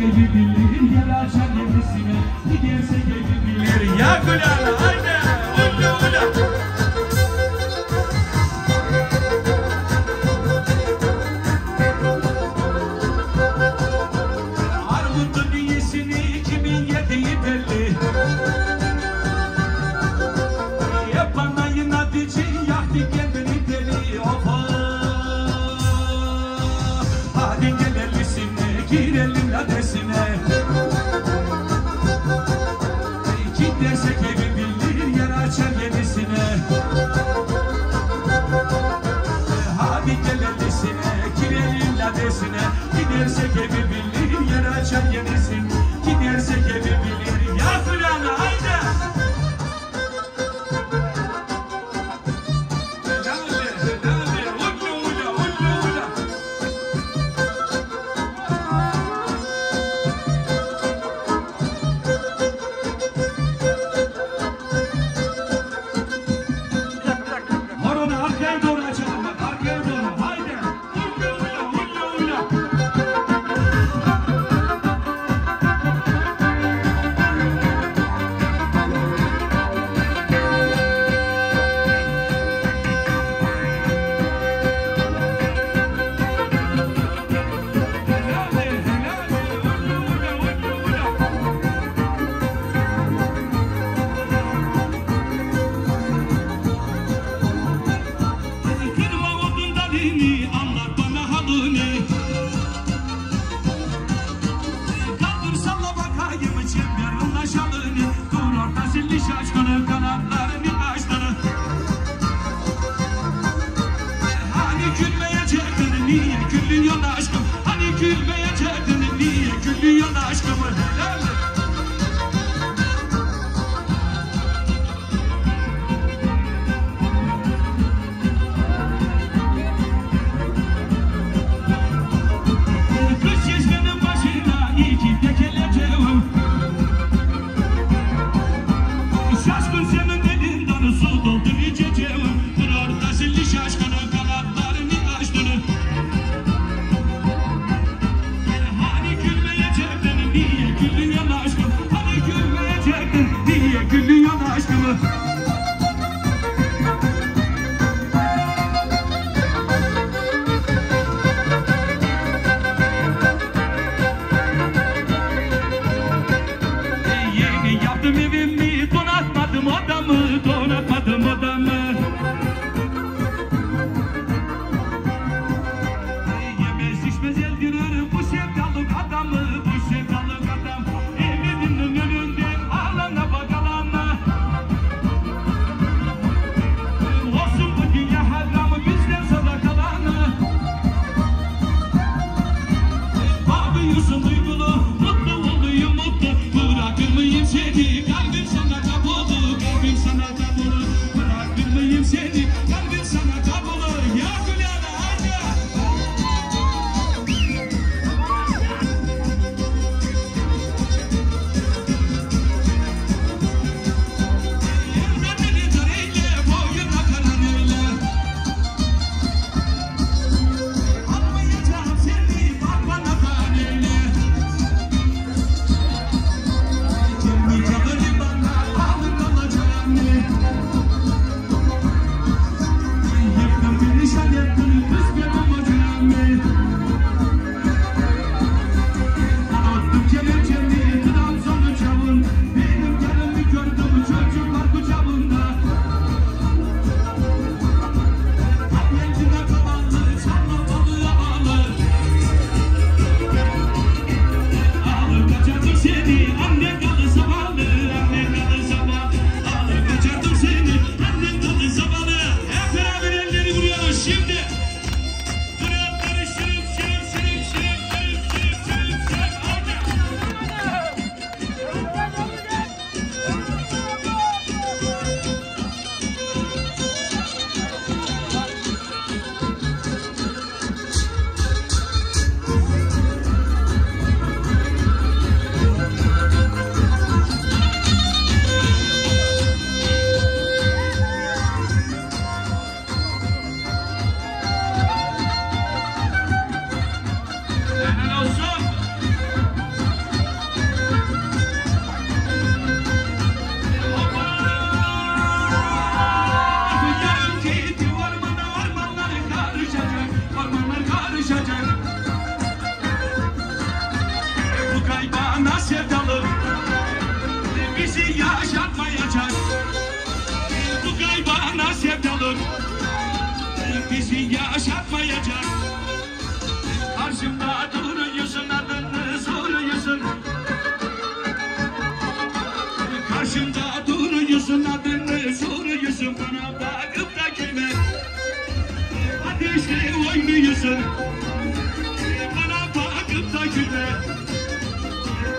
gece gündüz Gidersek evi bilir yer açar yenisine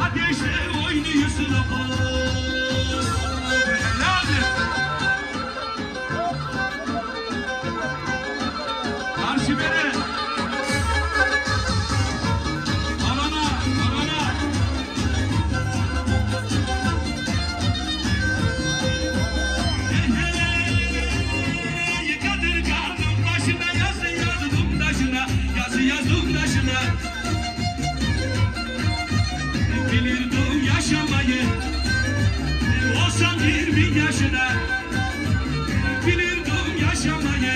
ateşle oynuyorsun ama. yaşına Bilirdim yaşamayı.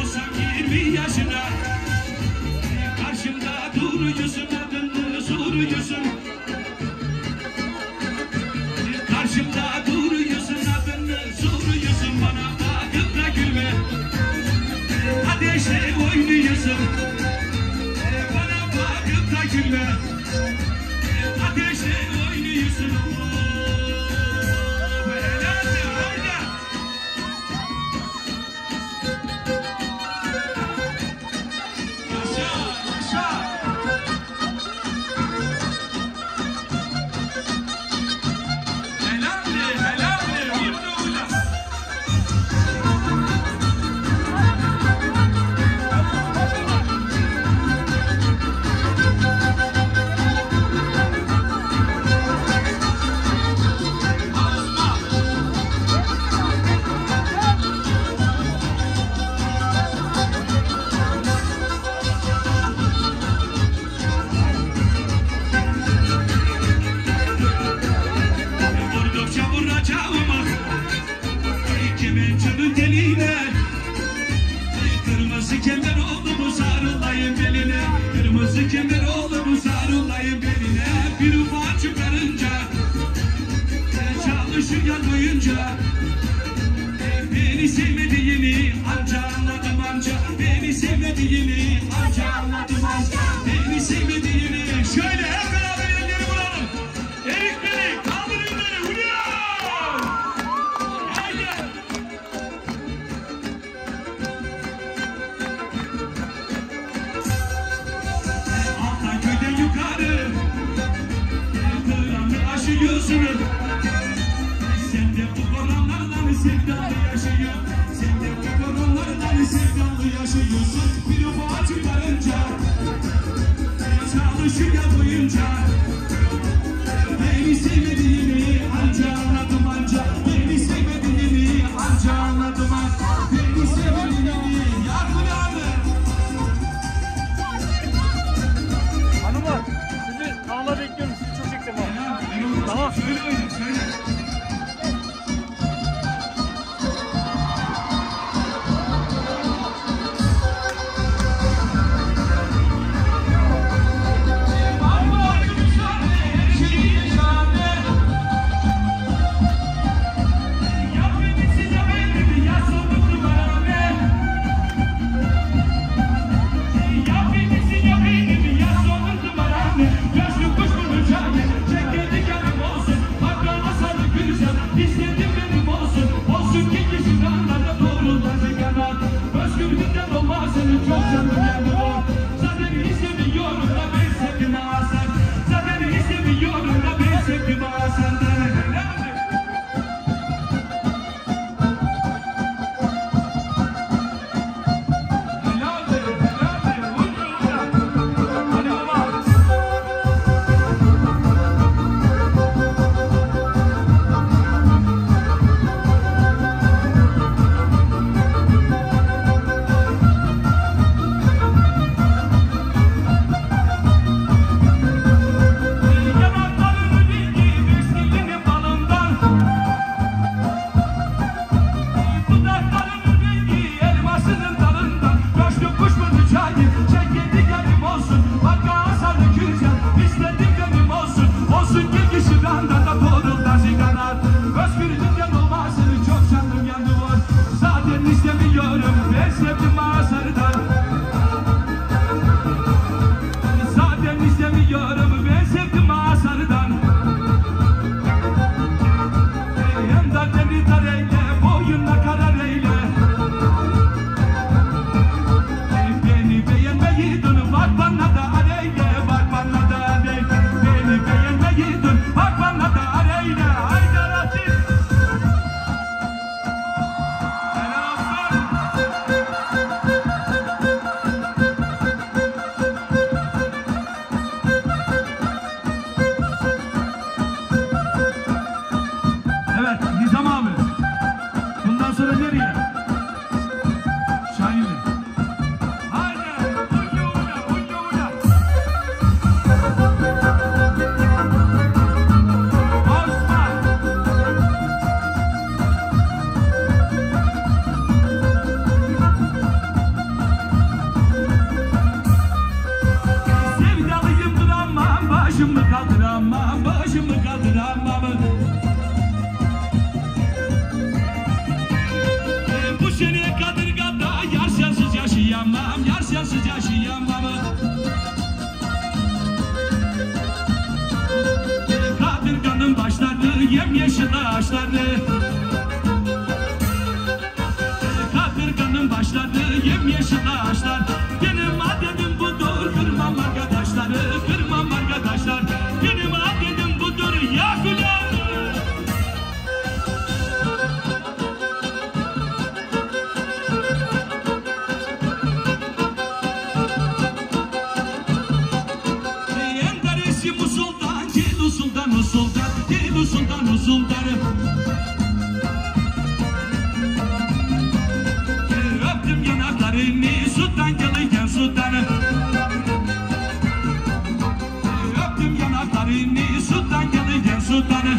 Olsam 20 yaşına Karşımda duruyorsun Sevdiğini sevmediğini ancak Thank you. başımı kaldıramam başımı kaldıramam. E, Bu sene kadırgada yar sensiz yaşayamam yar sensiz yaşayamam. E, Kadırganın başları yemyeşil ağaçları. E, Kadırganın başları yemyeşil ağaçlar. Gene Sultanı Gel öptüm yanaklarını Sultan gelirken sultanı Gel öptüm yanaklarını Sultan gelirken sultanı